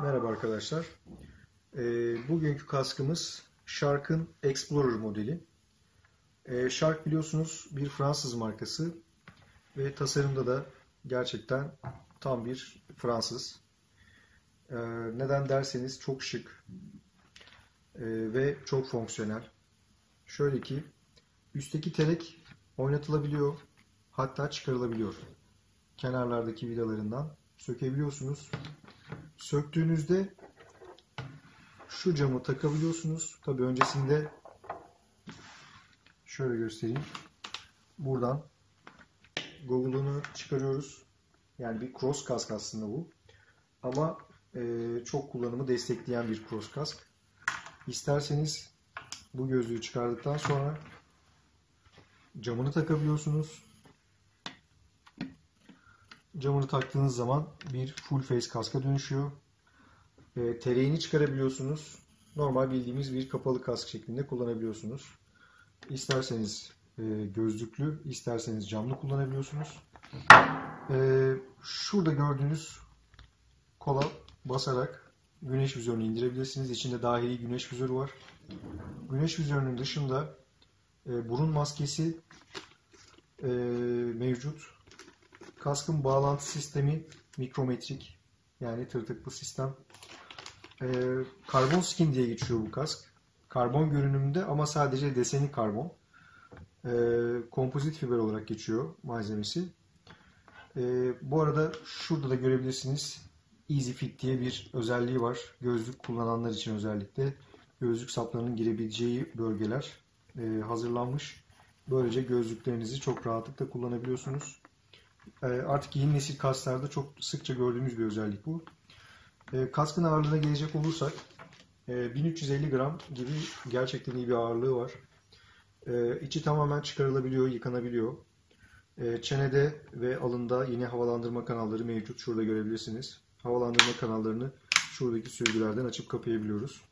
Merhaba arkadaşlar. Ee, bugünkü kaskımız Shark'ın Explorer modeli. Ee, Shark biliyorsunuz bir Fransız markası ve tasarımda da gerçekten tam bir Fransız. Ee, neden derseniz çok şık ee, ve çok fonksiyonel. Şöyle ki üstteki telek oynatılabiliyor hatta çıkarılabiliyor. Kenarlardaki vidalarından sökebiliyorsunuz. Söktüğünüzde şu camı takabiliyorsunuz. Tabi öncesinde şöyle göstereyim. Buradan Google'unu çıkarıyoruz. Yani bir cross kask aslında bu. Ama e, çok kullanımı destekleyen bir cross kask. İsterseniz bu gözlüğü çıkardıktan sonra camını takabiliyorsunuz. Camını taktığınız zaman bir full face kaska dönüşüyor. E, teleğini çıkarabiliyorsunuz. Normal bildiğimiz bir kapalı kask şeklinde kullanabiliyorsunuz. İsterseniz e, gözlüklü, isterseniz camlı kullanabiliyorsunuz. E, şurada gördüğünüz kola basarak güneş vizörünü indirebilirsiniz. İçinde dahili güneş vizörü var. Güneş vizörünün dışında e, burun maskesi e, mevcut. Kaskın bağlantı sistemi mikrometrik yani tırtıklı sistem. Ee, karbon skin diye geçiyor bu kask. Karbon görünümünde ama sadece deseni karbon. Ee, kompozit fiber olarak geçiyor malzemesi. Ee, bu arada şurada da görebilirsiniz Easy Fit diye bir özelliği var. Gözlük kullananlar için özellikle gözlük saplarının girebileceği bölgeler e, hazırlanmış. Böylece gözlüklerinizi çok rahatlıkla kullanabiliyorsunuz. Ee, artık yeni nesil kasklarda çok sıkça gördüğümüz bir özellik bu. Ee, kaskın ağırlığına gelecek olursak 1350 e, gram gibi gerçekten iyi bir ağırlığı var. Ee, içi tamamen çıkarılabiliyor, yıkanabiliyor. Çenede ve alında yine havalandırma kanalları mevcut. Şurada görebilirsiniz. Havalandırma kanallarını şuradaki sürgülerden açıp kapayabiliyoruz.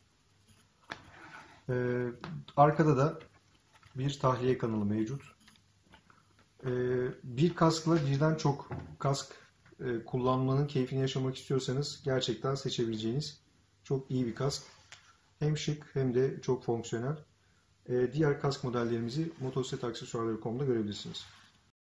Arkada da bir tahliye kanalı mevcut. Ee, bir kaskla birden çok kask e, kullanmanın keyfini yaşamak istiyorsanız gerçekten seçebileceğiniz çok iyi bir kask. Hem şık hem de çok fonksiyonel. Ee, diğer kask modellerimizi motosiklet aksesuarları.com'da görebilirsiniz.